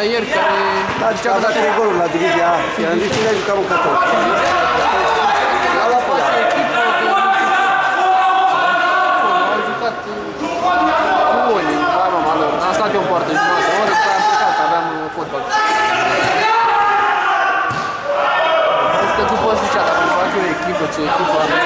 Galația ieri, care... Da, zicea că dacă golul la divizia A, iar în divizia jucam în Cator. La la pula. Au jucat cu Oli, mama, mama, am stat eu în poartă jumătate, ori am plecat, aveam uh, fotbal. Am zis că după zicea, dacă fac eu echipă, ce echipă am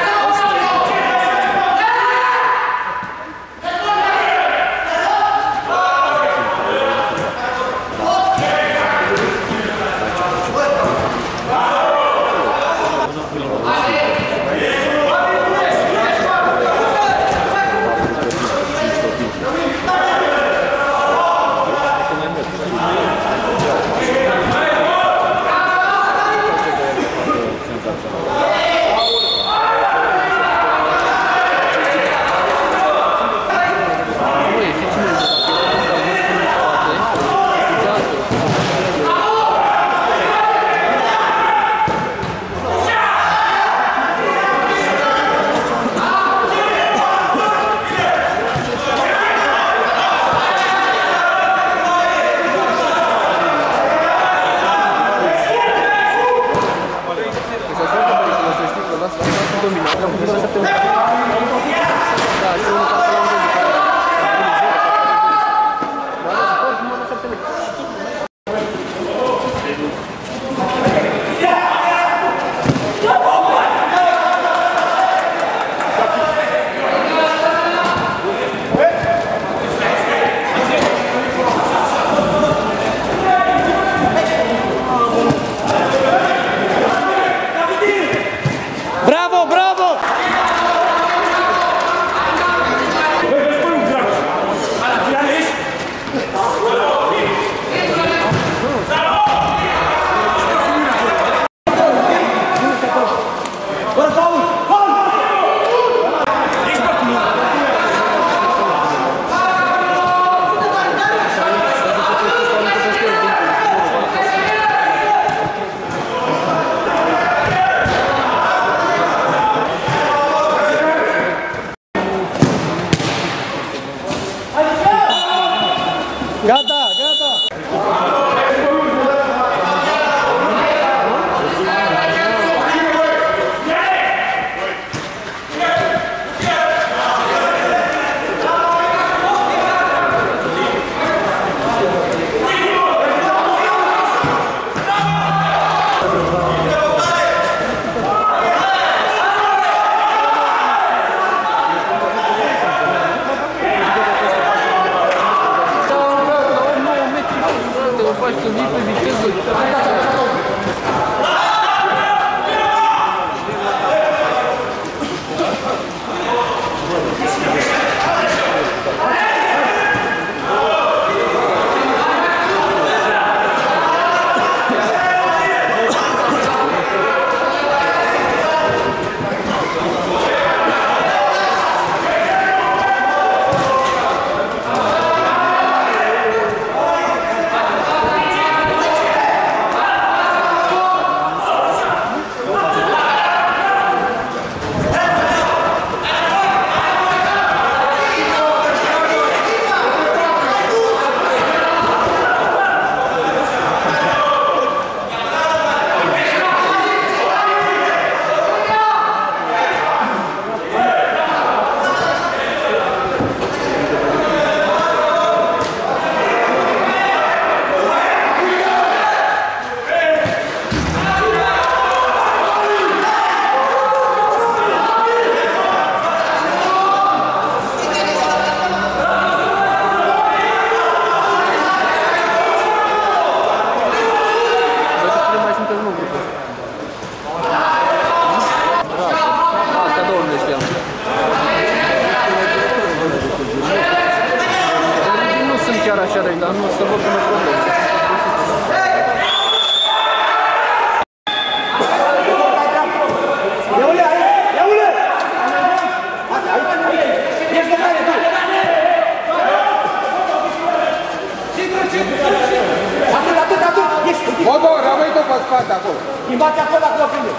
Atât, atât, atât, ești. Odor, rămâi tu pe spate acolo. Schimbați acolo, acolo, prinde.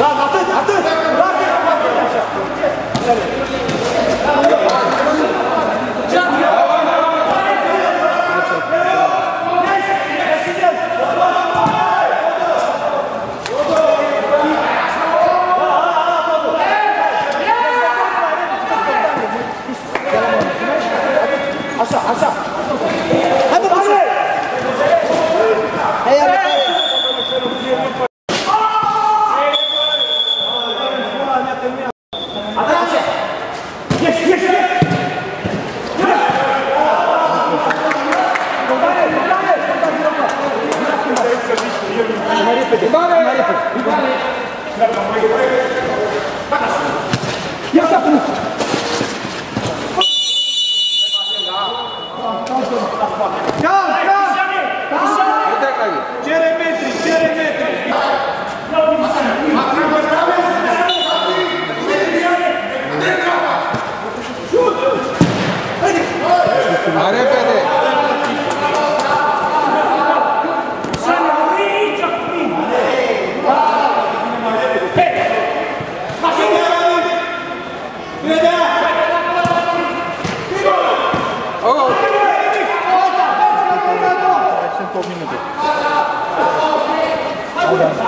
Da, atât, atât, doar că așa. 是这样的。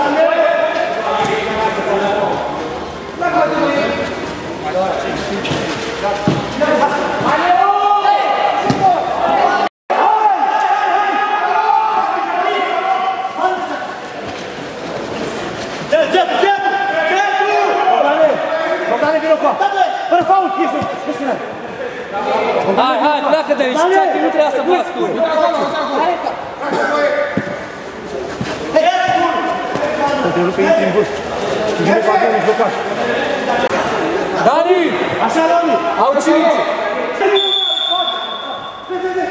Răfau chestii! Hai, hai, pleacă de aici! Ceachi nu trebuia să faci tu! Să te rupe intri în bus. Vine pe acolo în blocaș. Dani! Așa, Dani! Au cinci! Uite, uite!